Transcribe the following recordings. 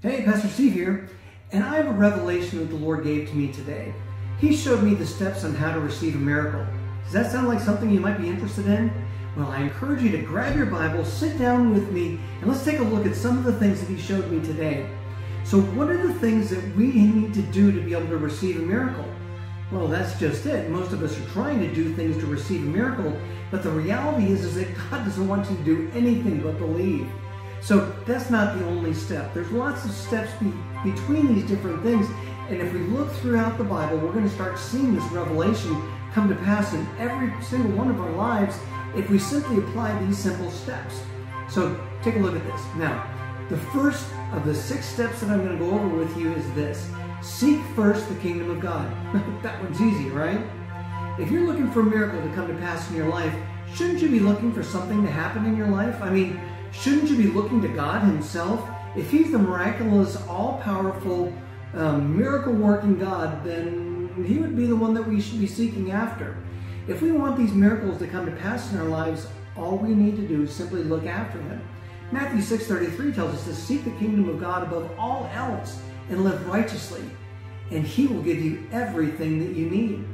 Hey, Pastor Steve here, and I have a revelation that the Lord gave to me today. He showed me the steps on how to receive a miracle. Does that sound like something you might be interested in? Well, I encourage you to grab your Bible, sit down with me, and let's take a look at some of the things that He showed me today. So, what are the things that we need to do to be able to receive a miracle? Well, that's just it. Most of us are trying to do things to receive a miracle, but the reality is, is that God doesn't want you to do anything but believe. So that's not the only step. There's lots of steps be, between these different things. And if we look throughout the Bible, we're going to start seeing this revelation come to pass in every single one of our lives if we simply apply these simple steps. So take a look at this. Now, the first of the six steps that I'm going to go over with you is this Seek first the kingdom of God. that one's easy, right? If you're looking for a miracle to come to pass in your life, shouldn't you be looking for something to happen in your life? I mean, shouldn't you be looking to God Himself? If He's the miraculous, all powerful, um, miracle working God, then He would be the one that we should be seeking after. If we want these miracles to come to pass in our lives, all we need to do is simply look after Him. Matthew 6:33 tells us to seek the kingdom of God above all else and live righteously, and He will give you everything that you need.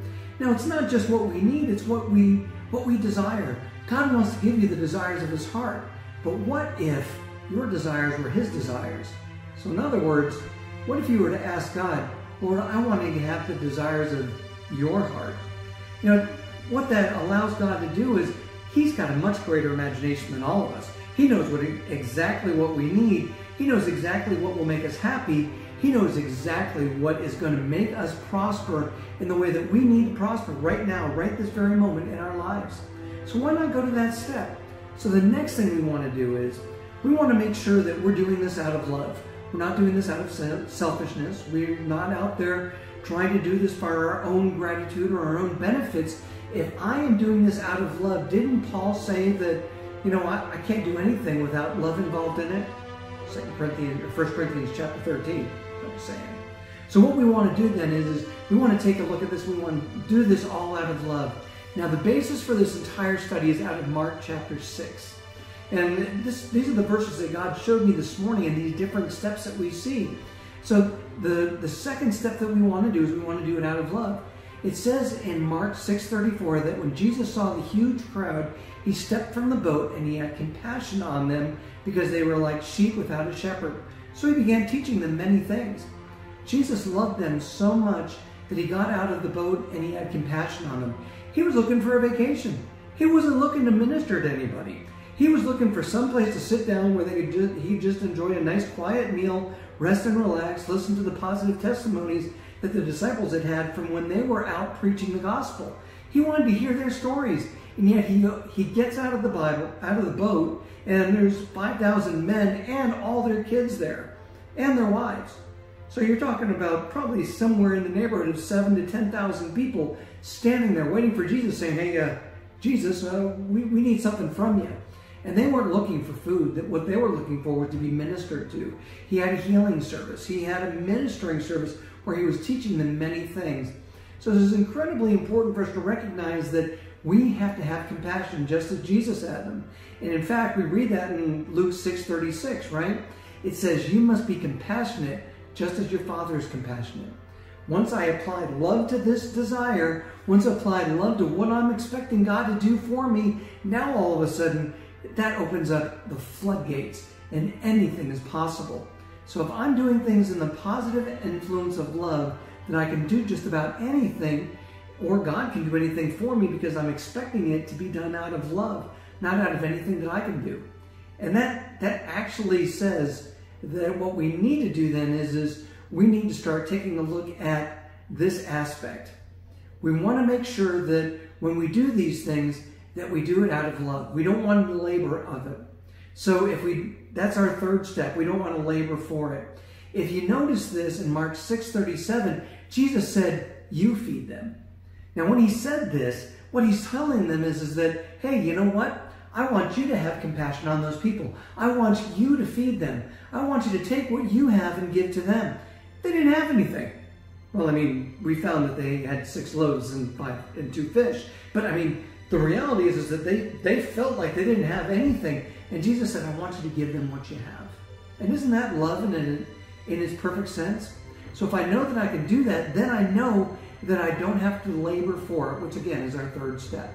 Now, it's not just what we need, it's what we what we desire. God wants to give you the desires of his heart. But what if your desires were his desires? So in other words, what if you were to ask God, Lord, I want to have the desires of your heart? You know, what that allows God to do is he's got a much greater imagination than all of us. He knows what exactly what we need. He knows exactly what will make us happy. He knows exactly what is going to make us prosper in the way that we need to prosper right now, right this very moment in our lives. So why not go to that step? So the next thing we want to do is we want to make sure that we're doing this out of love. We're not doing this out of selfishness. We're not out there trying to do this for our own gratitude or our own benefits. If I am doing this out of love, didn't Paul say that, you know, I, I can't do anything without love involved in it? 2 Corinthians, or 1 Corinthians chapter 13 I'm saying. So what we want to do then is, is we want to take a look at this. We want to do this all out of love. Now the basis for this entire study is out of Mark chapter 6. And this, these are the verses that God showed me this morning and these different steps that we see. So the, the second step that we want to do is we want to do it out of love. It says in Mark 6:34 that when Jesus saw the huge crowd, he stepped from the boat and he had compassion on them because they were like sheep without a shepherd. So he began teaching them many things. Jesus loved them so much that he got out of the boat and he had compassion on them. He was looking for a vacation. He wasn't looking to minister to anybody. He was looking for some place to sit down where they could just, he just enjoy a nice quiet meal, rest and relax, listen to the positive testimonies that the disciples had had from when they were out preaching the gospel. He wanted to hear their stories. And yet he, he gets out of the Bible, out of the boat, and there's 5,000 men and all their kids there, and their wives. So you're talking about probably somewhere in the neighborhood of seven to 10,000 people standing there waiting for Jesus saying, hey, uh, Jesus, uh, we, we need something from you. And they weren't looking for food. That What they were looking for was to be ministered to. He had a healing service. He had a ministering service where he was teaching them many things. So this is incredibly important for us to recognize that we have to have compassion just as Jesus had them. And in fact, we read that in Luke 6:36, right? It says, "You must be compassionate just as your Father is compassionate." Once I applied love to this desire, once I applied love to what I'm expecting God to do for me, now all of a sudden that opens up the floodgates and anything is possible. So if I'm doing things in the positive influence of love, then I can do just about anything or God can do anything for me because I'm expecting it to be done out of love, not out of anything that I can do. And that that actually says that what we need to do then is, is we need to start taking a look at this aspect. We want to make sure that when we do these things, that we do it out of love. We don't want to labor of it. So if we that's our third step. We don't want to labor for it. If you notice this in Mark 6:37, Jesus said, "You feed them." Now, when he said this, what he's telling them is, is that, hey, you know what? I want you to have compassion on those people. I want you to feed them. I want you to take what you have and give to them. They didn't have anything. Well, I mean, we found that they had six loaves and five and two fish. But I mean, the reality is, is that they, they felt like they didn't have anything. And Jesus said, I want you to give them what you have. And isn't that love in, in its perfect sense. So if I know that I can do that, then I know that I don't have to labor for it, which again is our third step.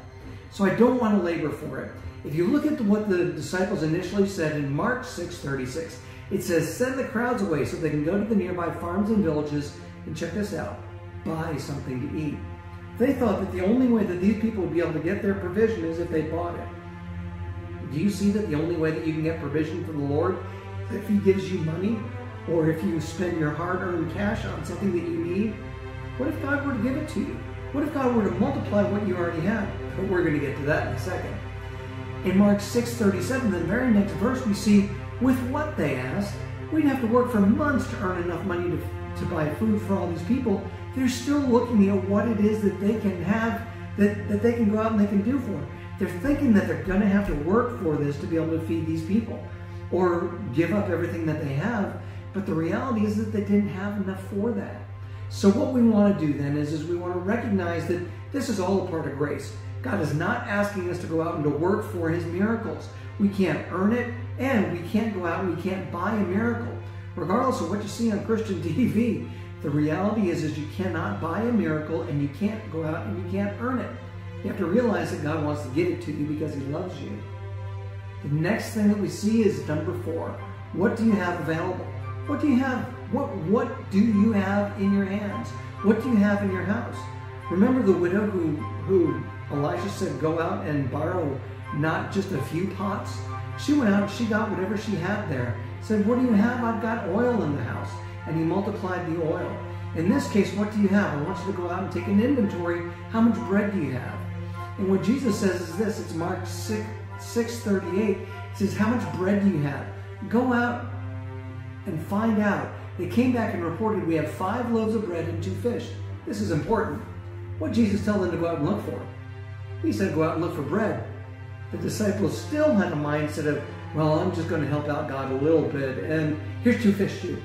So I don't want to labor for it. If you look at what the disciples initially said in Mark 6:36, it says, "Send the crowds away so they can go to the nearby farms and villages and check this out, buy something to eat." They thought that the only way that these people would be able to get their provision is if they bought it. Do you see that the only way that you can get provision from the Lord is if He gives you money or if you spend your hard earned cash on something that you need? What if God were to give it to you? What if God were to multiply what you already have? But we're going to get to that in a second. In Mark 6:37, the very next verse, we see with what they asked, we'd have to work for months to earn enough money to, to buy food for all these people. They're still looking at what it is that they can have, that, that they can go out and they can do for. They're thinking that they're going to have to work for this to be able to feed these people or give up everything that they have. But the reality is that they didn't have enough for that. So what we want to do then is, is we want to recognize that this is all a part of grace. God is not asking us to go out and to work for his miracles. We can't earn it, and we can't go out and we can't buy a miracle. Regardless of what you see on Christian TV, the reality is, is you cannot buy a miracle and you can't go out and you can't earn it. You have to realize that God wants to give it to you because He loves you. The next thing that we see is number four. What do you have available? What do you have? What what do you have in your hands? What do you have in your house? Remember the widow who who Elijah said go out and borrow not just a few pots. She went out and she got whatever she had there. Said, What do you have? I've got oil in the house. And he multiplied the oil. In this case, what do you have? I want you to go out and take an inventory. How much bread do you have? And what Jesus says is this, it's Mark 6, 6 38. It says, How much bread do you have? Go out and find out. They came back and reported, We have five loaves of bread and two fish. This is important. What Jesus tell them to go out and look for? He said, Go out and look for bread. The disciples still had a mindset of, Well, I'm just going to help out God a little bit, and here's two fish too.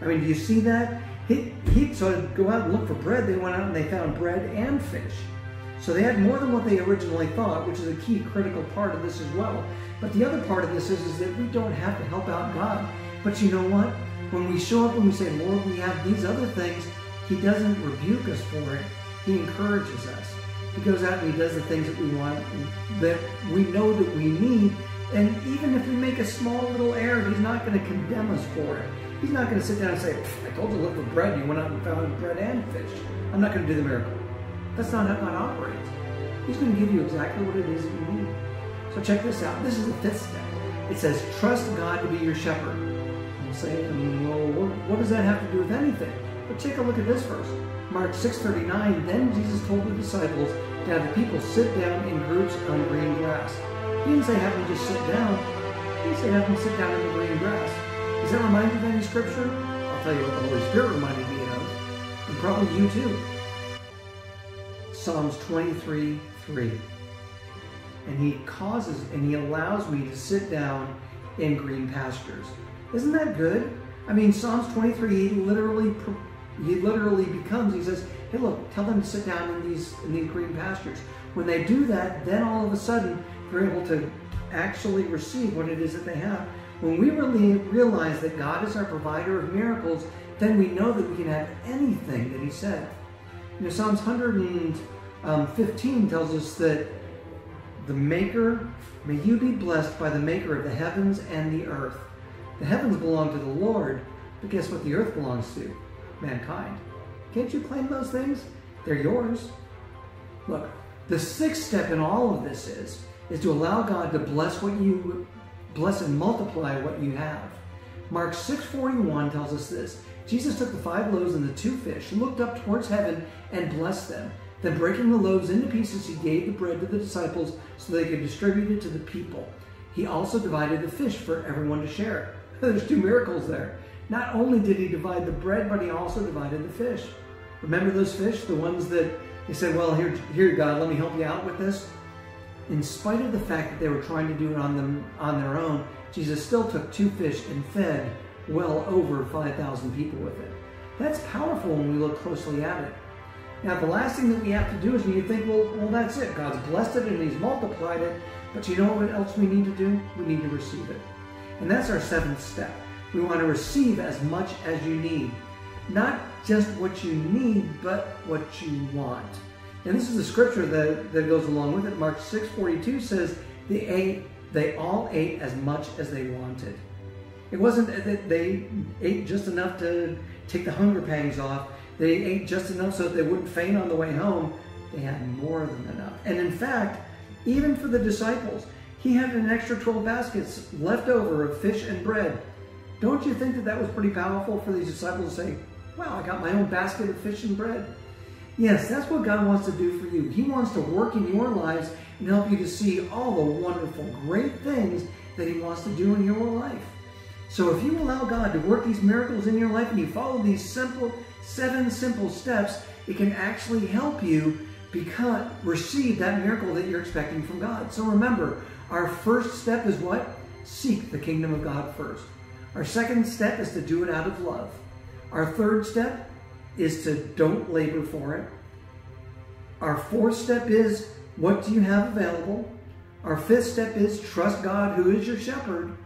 I mean, do you see that? He, he so to go out and look for bread, they went out and they found bread and fish. So they had more than what they originally thought, which is a key critical part of this as well. But the other part of this is, is that we don't have to help out God. But you know what? When we show up and we say, Lord, we have these other things, He doesn't rebuke us for it. He encourages us. He goes out and He does the things that we want, that we know that we need. And even if we make a small little error, He's not going to condemn us for it. He's not going to sit down and say, I told you to look for bread. And you went out and found bread and fish. I'm not going to do the miracle. That's not how God operates. He's going to give you exactly what it is that you need. So check this out. This is the fifth step. It says, trust God to be your shepherd. You'll say, well, what, what does that have to do with anything? But take a look at this verse. Mark 6.39, Then Jesus told the disciples have the people sit down in groups on green grass. He didn't say have them just sit down. He said have them sit down in the green grass. Does that remind you of any scripture? I'll tell you what the Holy Spirit reminded me of. And probably you too. Psalms 23 3. And he causes and he allows me to sit down in green pastures. Isn't that good? I mean, Psalms 23, he literally he literally becomes, he says, hey look, tell them to sit down in these in these green pastures. When they do that, then all of a sudden they're able to actually receive what it is that they have. When we really realize that God is our provider of miracles, then we know that we can have anything that he said. You know, Psalms 115 um, tells us that the Maker, may you be blessed by the Maker of the heavens and the earth. The heavens belong to the Lord, but guess what the earth belongs to? Mankind. Can't you claim those things? They're yours. Look, the sixth step in all of this is, is to allow God to bless what you bless and multiply what you have. Mark 6:41 tells us this. Jesus took the five loaves and the two fish, looked up towards heaven, and blessed them. Then, breaking the loaves into pieces, he gave the bread to the disciples so they could distribute it to the people. He also divided the fish for everyone to share. There's two miracles there. Not only did he divide the bread, but he also divided the fish. Remember those fish? The ones that he said, Well, here, here, God, let me help you out with this? In spite of the fact that they were trying to do it on, them, on their own, Jesus still took two fish and fed well over 5,000 people with it. That's powerful when we look closely at it. Now, the last thing that we have to do is you think, well, well, that's it. God's blessed it and He's multiplied it. But you know what else we need to do? We need to receive it. And that's our seventh step. We want to receive as much as you need. Not just what you need, but what you want. And this is the scripture that, that goes along with it. Mark 6 42 says, they ate, they all ate as much as they wanted. It wasn't that they ate just enough to take the hunger pangs off. They ate just enough so that they wouldn't faint on the way home. They had more than enough. And in fact, even for the disciples, he had an extra 12 baskets left over of fish and bread. Don't you think that that was pretty powerful for these disciples to say, Wow, I got my own basket of fish and bread? Yes, that's what God wants to do for you. He wants to work in your lives and help you to see all the wonderful, great things that He wants to do in your life. So if you allow God to work these miracles in your life and you follow these simple, seven simple steps, it can actually help you become, receive that miracle that you're expecting from God. So remember, our first step is what? Seek the kingdom of God first. Our second step is to do it out of love. Our third step is to don't labor for it. Our fourth step is what do you have available? Our fifth step is trust God who is your shepherd.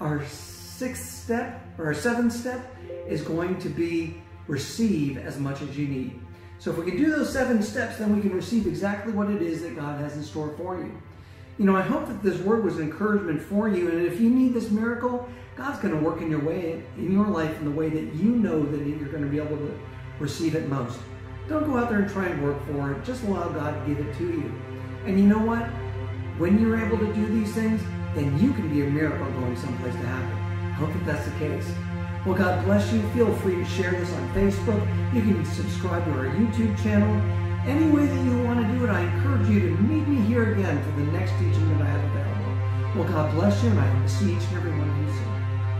Our sixth step or our seventh step is going to be receive as much as you need. So if we can do those seven steps, then we can receive exactly what it is that God has in store for you. You know, I hope that this word was encouragement for you. And if you need this miracle, God's going to work in your way, in your life, in the way that you know that you're going to be able to receive it most. Don't go out there and try and work for it. Just allow God to give it to you. And you know what? When you're able to do these things, then you can be a miracle going someplace to happen. I hope that that's the case. Well, God bless you. Feel free to share this on Facebook. You can subscribe to our YouTube channel. Any way that you want to do it, I encourage you to meet me here again for the next teaching that I have available. Well, God bless you, and I to see each and every one of you soon.